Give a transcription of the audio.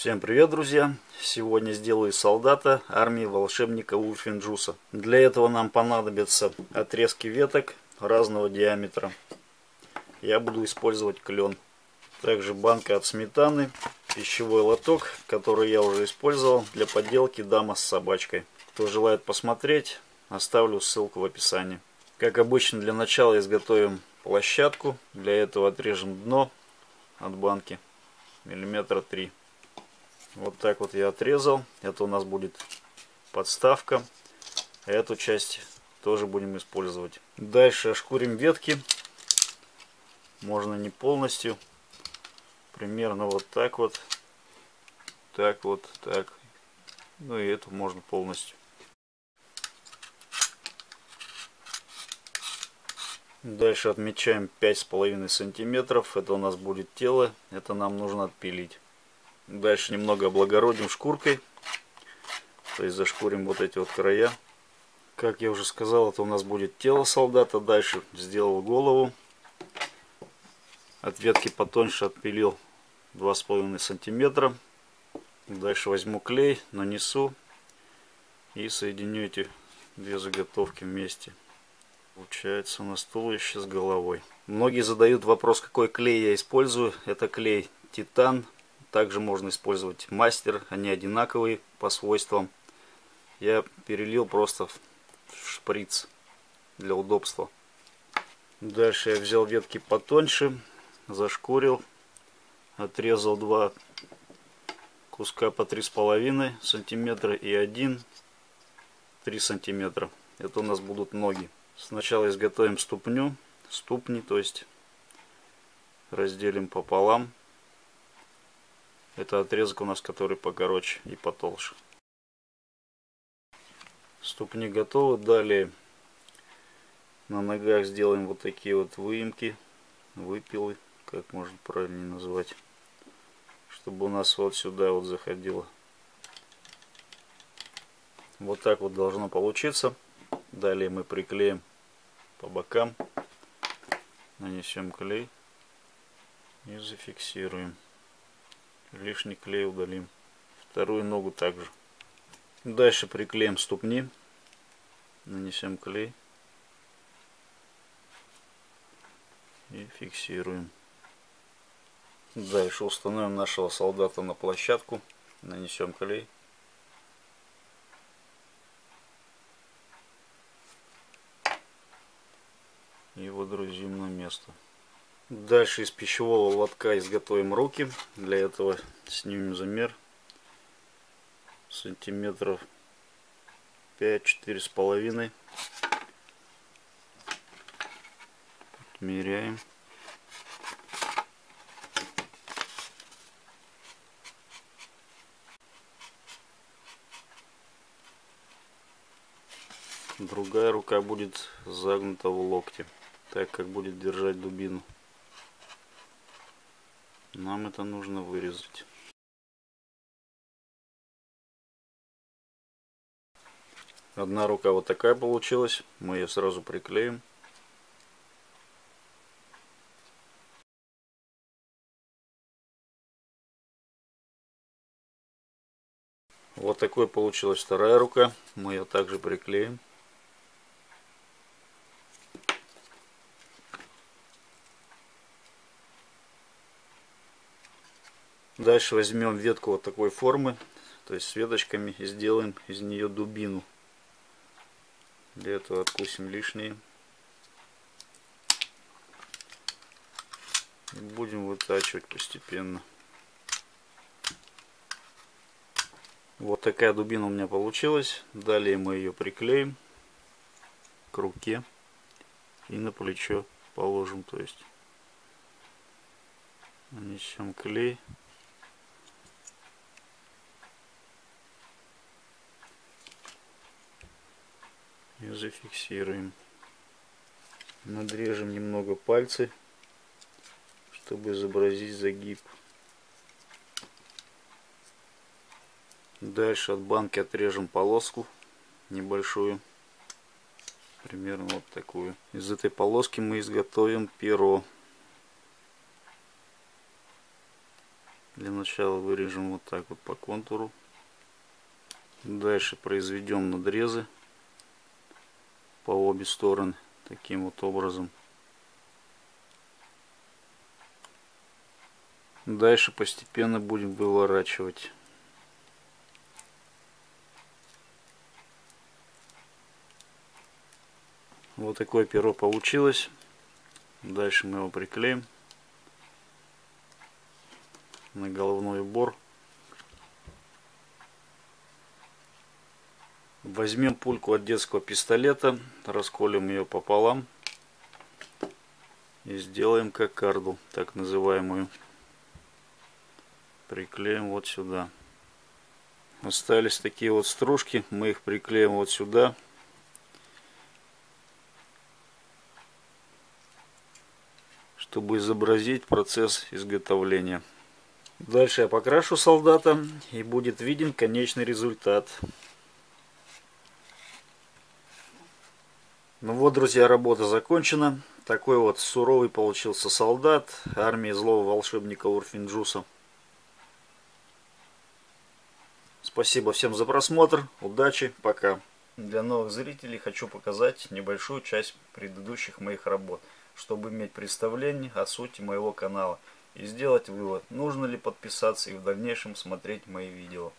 Всем привет, друзья! Сегодня сделаю солдата армии волшебника Ульфинджуса. Для этого нам понадобятся отрезки веток разного диаметра. Я буду использовать клен. Также банка от сметаны, пищевой лоток, который я уже использовал для подделки дама с собачкой. Кто желает посмотреть, оставлю ссылку в описании. Как обычно, для начала изготовим площадку. Для этого отрежем дно от банки миллиметра три. Вот так вот я отрезал. Это у нас будет подставка. Эту часть тоже будем использовать. Дальше ошкурим ветки. Можно не полностью. Примерно вот так вот. Так вот, так. Ну и эту можно полностью. Дальше отмечаем 5,5 сантиметров. Это у нас будет тело. Это нам нужно отпилить. Дальше немного облагородим шкуркой. То есть зашкурим вот эти вот края. Как я уже сказал, это у нас будет тело солдата. Дальше сделал голову. От ветки потоньше отпилил 2,5 сантиметра. Дальше возьму клей, нанесу и соединю эти две заготовки вместе. Получается у нас туловище с головой. Многие задают вопрос, какой клей я использую. Это клей Титан также можно использовать мастер, они одинаковые по свойствам. Я перелил просто в шприц для удобства. Дальше я взял ветки потоньше, зашкурил, отрезал два куска по три с половиной сантиметра и один 3 сантиметра. Это у нас будут ноги. Сначала изготовим ступню, ступни, то есть разделим пополам. Это отрезок у нас, который покороче и потолще. Ступни готовы. Далее на ногах сделаем вот такие вот выемки, выпилы, как можно правильнее назвать. Чтобы у нас вот сюда вот заходило. Вот так вот должно получиться. Далее мы приклеим по бокам, нанесем клей и зафиксируем. Лишний клей удалим. Вторую ногу также. Дальше приклеим ступни. Нанесем клей. И фиксируем. Дальше установим нашего солдата на площадку. Нанесем клей. И водрузим на место. Дальше из пищевого лотка изготовим руки. Для этого снимем замер сантиметров 5-4 с половиной. Меряем. Другая рука будет загнута в локте, так как будет держать дубину. Нам это нужно вырезать. Одна рука вот такая получилась. Мы ее сразу приклеим. Вот такой получилась вторая рука. Мы ее также приклеим. Дальше возьмем ветку вот такой формы, то есть с веточками, и сделаем из нее дубину. Для этого откусим лишние. И будем вытачивать постепенно. Вот такая дубина у меня получилась. Далее мы ее приклеим к руке и на плечо положим. То есть нанесем клей. И зафиксируем. Надрежем немного пальцы, чтобы изобразить загиб. Дальше от банки отрежем полоску небольшую, примерно вот такую. Из этой полоски мы изготовим перо. Для начала вырежем вот так вот по контуру. Дальше произведем надрезы по обе стороны таким вот образом. Дальше постепенно будем выворачивать. Вот такое перо получилось. Дальше мы его приклеим на головной убор. Возьмем пульку от детского пистолета, расколем ее пополам и сделаем кокарду, так называемую. Приклеим вот сюда. Остались такие вот стружки, мы их приклеим вот сюда. чтобы изобразить процесс изготовления. Дальше я покрашу солдата и будет виден конечный результат. Ну вот, друзья, работа закончена. Такой вот суровый получился солдат армии злого волшебника Урфинджуса. Спасибо всем за просмотр. Удачи. Пока. Для новых зрителей хочу показать небольшую часть предыдущих моих работ, чтобы иметь представление о сути моего канала и сделать вывод, нужно ли подписаться и в дальнейшем смотреть мои видео.